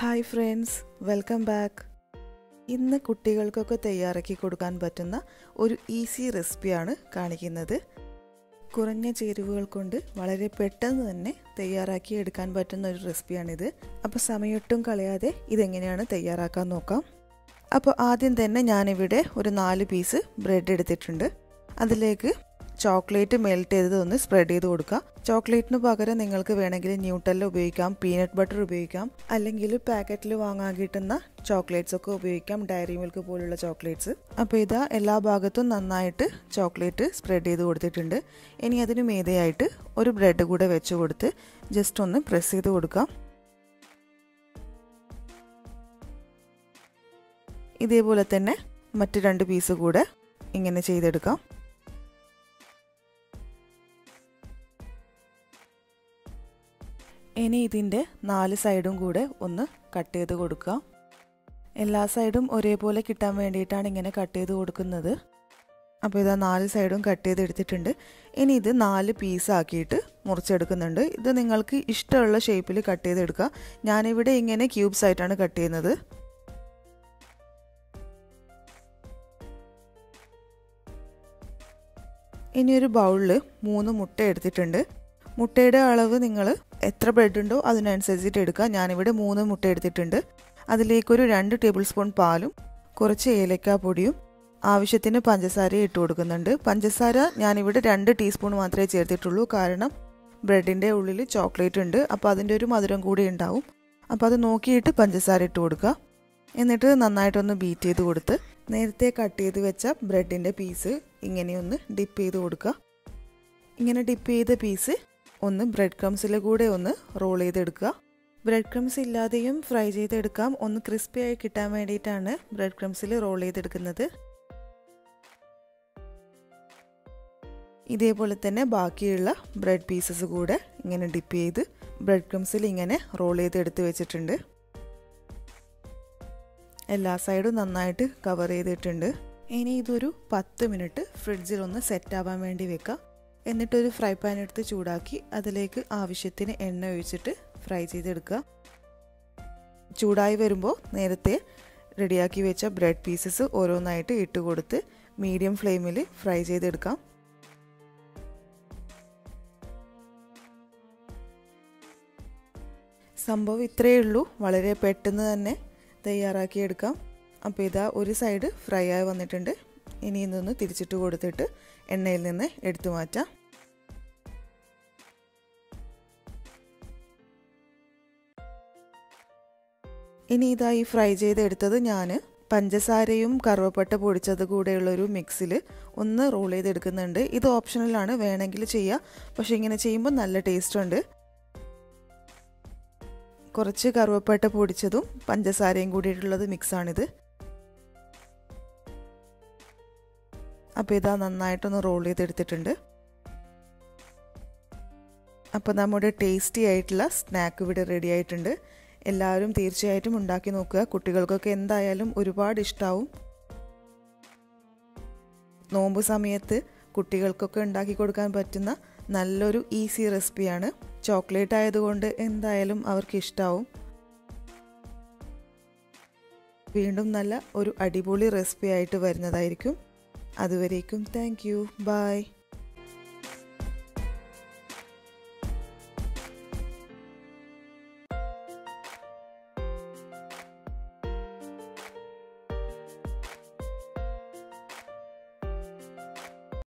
Hi friends welcome back. ഇന്ന് കുട്ടികൾക്കൊക്കെ തയ്യാറാക്കി കൊടുക്കാൻ പറ്റുന്ന ഒരു ഈസി റെസിപ്പിയാണ് കാണിക്കുന്നത്. കുറഞ്ഞ ചേരുവകൾ കൊണ്ട് വളരെ പെട്ടെന്ന് തന്നെ തയ്യാറാക്കി എടുക്കാൻ പറ്റുന്ന ഒരു റെസിപ്പിയാണിത്. അപ്പോൾ സമയൊട്ടും കളയാതെ ഇതെങ്ങനെയാണ് തയ്യാറാക്കാൻ നോക്കാം. അപ്പോൾ ആദ്യം തന്നെ ഞാനിവിടെ ഒരു നാല് പീസ് ബ്രെഡ് എടുത്തിട്ടുണ്ട്. അതിലേക്ക് ചോക്ലേറ്റ് മെൽറ്റ് ചെയ്തത് ഒന്ന് സ്പ്രെഡ് ചെയ്ത് കൊടുക്കുക. ചോക്ലേറ്റിന് പകരം നിങ്ങൾക്ക് വേണമെങ്കിൽ ന്യൂട്ടല്ല ഉപയോഗിക്കാം പീനട്ട് ബട്ടർ ഉപയോഗിക്കാം അല്ലെങ്കിൽ പാക്കറ്റിൽ വാങ്ങാൻ കിട്ടുന്ന ചോക്ലേറ്റ്സ് ഒക്കെ ഉപയോഗിക്കാം ഡയറി മിൽക്ക് പോലുള്ള ചോക്ലേറ്റ്സ് അപ്പോൾ ഇതാ എല്ലാ ഭാഗത്തും നന്നായിട്ട് ചോക്ലേറ്റ് സ്പ്രെഡ് ചെയ്ത് കൊടുത്തിട്ടുണ്ട്. ഇനി അതിന് മീതയായിട്ട് ഒരു ബ്രെഡ് കൂടെ വെച്ച് കൊടുത്ത് ജസ്റ്റ് ഒന്ന് പ്രസ് ചെയ്ത് കൊടുക്കാം. ഇതേപോലെ തന്നെ മറ്റു രണ്ട് പീസ് കൂടെ ഇങ്ങനെ ചെയ്തെടുക്കാം. ഇനി ഇതിന്റെ നാല് സൈഡും കൂടെ ഒന്ന് കട്ട് ചെയ്ത് കൊടുക്കുക. എല്ലാ സൈഡും ഒരേപോലെ കിട്ടാൻ വേണ്ടിയിട്ടാണ് ഇങ്ങനെ കട്ട് ചെയ്ത് കൊടുക്കുന്നത്. അപ്പോൾ ഇതാ നാല് സൈഡും കട്ട് ചെയ്തെടുത്തിട്ടുണ്ട് ഇനി ഇത് നാല് പീസാക്കിയിട്ട് മുറിച്ചെടുക്കുന്നുണ്ട്. ഇത് നിങ്ങൾക്ക് ഇഷ്ടമുള്ള ഷേപ്പിൽ കട്ട് ചെയ്തെടുക്കുക ഞാനിവിടെ ഇങ്ങനെ ക്യൂബ്സ് ആയിട്ടാണ് കട്ട് ചെയ്യുന്നത്. ഇനി ഒരു ബൗളിൽ മൂന്ന് മുട്ട എടുത്തിട്ടുണ്ട്. മുട്ടയുടെ അളവ് നിങ്ങൾ എത്ര ബ്രെഡ് ഉണ്ടോ അതിനനുസരിച്ചിട്ട് എടുക്കുക. ഞാനിവിടെ മൂന്ന് മുട്ട എടുത്തിട്ടുണ്ട്. അതിലേക്കൊരു രണ്ട് ടേബിൾ സ്പൂൺ പാലും കുറച്ച് ഏലക്ക പൊടിയും ആവശ്യത്തിന് പഞ്ചസാര ഇട്ട് കൊടുക്കുന്നുണ്ട്. പഞ്ചസാര ഞാനിവിടെ രണ്ട് ടീസ്പൂൺ മാത്രമേ ചേർത്തിട്ടുള്ളൂ. കാരണം ബ്രെഡിന്റെ ഉള്ളിൽ ചോക്ലേറ്റ് ഉണ്ട്. അപ്പോൾ അതിന്റെ ഒരു മധുരം കൂടി ഉണ്ടാവും. അപ്പോൾ അത് നോക്കിയിട്ട് പഞ്ചസാര ഇട്ട് കൊടുക്കുക. എന്നിട്ട് നന്നായിട്ടൊന്ന് ബീറ്റ് ചെയ്ത് കൊടുത്ത് നേരത്തെ കട്ട് ചെയ്ത് വെച്ച ബ്രെഡിന്റെ പീസ് ഇങ്ങനെയൊന്ന് ഡിപ്പ് ചെയ്ത് കൊടുക്കുക. ഇങ്ങനെ ഡിപ്പ് ചെയ്ത പീസ് ഒന്ന് ബ്രെഡ് ക്രംസിൽ കൂടെ ഒന്ന് റോൾ ചെയ്തെടുക്കുക. ബ്രെഡ് ക്രംസ് ഇല്ലാതെയും ഫ്രൈ ചെയ്തെടുക്കാം. ഒന്ന് ക്രിസ്പി ആയി കിട്ടാൻ വേണ്ടിയിട്ടാണ് ബ്രെഡ് ക്രംസിൽ റോൾ ചെയ്തെടുക്കുന്നത്. ഇതേപോലെ തന്നെ ബാക്കിയുള്ള ബ്രെഡ് പീസസ് കൂടെ ഇങ്ങനെ ഡിപ്പ് ചെയ്ത് ബ്രെഡ് ക്രംസിൽ ഇങ്ങനെ റോൾ ചെയ്ത് എടുത്ത് വെച്ചിട്ടുണ്ട്. എല്ലാ സൈഡും നന്നായിട്ട് കവർ ചെയ്തിട്ടുണ്ട്. ഇനി ഇതൊരു പത്ത് മിനിറ്റ് ഫ്രിഡ്ജിൽ ഒന്ന് സെറ്റ് ആവാൻ വേണ്ടി വെക്കാം. എന്നിട്ടൊരു ഫ്രൈ പാൻ എടുത്ത് ചൂടാക്കി അതിലേക്ക് ആവശ്യത്തിന് എണ്ണ ഒഴിച്ചിട്ട് ഫ്രൈ ചെയ്തെടുക്കുക. ചൂടായി വരുമ്പോൾ നേരത്തെ റെഡിയാക്കി വെച്ച ബ്രെഡ് പീസസ് ഓരോന്നായിട്ട് ഇട്ട് കൊടുത്ത് മീഡിയം ഫ്ലെയിമിൽ ഫ്രൈ ചെയ്തെടുക്കാം. സംഭവം ഇത്രയേ ഉള്ളൂ. വളരെ പെട്ടെന്ന് തന്നെ തയ്യാറാക്കിയെടുക്കാം. അപ്പോൾ ഇതാ ഒരു സൈഡ് ഫ്രൈ ആയി വന്നിട്ടുണ്ട്. ഇനി ഇതൊന്ന് തിരിച്ചിട്ട് കൊടുത്തിട്ട് എണ്ണയിൽ നിന്ന് എടുത്തു മാറ്റാം. ഇനി ഇതായി ഫ്രൈ ചെയ്തെടുത്തത് ഞാൻ പഞ്ചസാരയും കറുവപ്പട്ട പൊടിച്ചത് കൂടെയുള്ളൊരു മിക്സിൽ ഒന്ന് റോൾ ചെയ്തെടുക്കുന്നുണ്ട്. ഇത് ഓപ്ഷണലാണ് വേണമെങ്കിൽ ചെയ്യാം. പക്ഷേ ഇങ്ങനെ ചെയ്യുമ്പോൾ നല്ല ടേസ്റ്റ് ഉണ്ട് കുറച്ച് കറുവപ്പട്ട പൊടിച്ചതും പഞ്ചസാരയും കൂടിയിട്ടുള്ളത് മിക്സാണിത്. അപ്പോൾ ഇതാ നന്നായിട്ടൊന്ന് റോൾ ചെയ്തെടുത്തിട്ടുണ്ട്. അപ്പോൾ നമ്മുടെ ടേസ്റ്റി ആയിട്ടുള്ള സ്നാക്ക് ഇവിടെ റെഡി ആയിട്ടുണ്ട്. എല്ലാവരും തീർച്ചയായിട്ടും ഉണ്ടാക്കി നോക്കുക. കുട്ടികൾക്കൊക്കെ എന്തായാലും ഒരുപാട് ഇഷ്ടാവും. നോമ്പ് സമയത്ത് കുട്ടികൾക്കൊക്കെ ഉണ്ടാക്കി കൊടുക്കാൻ പറ്റുന്ന നല്ലൊരു ഈസി റെസിപ്പിയാണ് ചോക്ലേറ്റ് ആയതുകൊണ്ട് എന്തായാലും അവർക്ക് ഇഷ്ടാവും. വീണ്ടും നല്ല ഒരു അടിപൊളി റെസിപ്പി ആയിട്ട് വരുന്നതായിരിക്കും. അതുവരേക്കും താങ്ക് യു. ബൈ.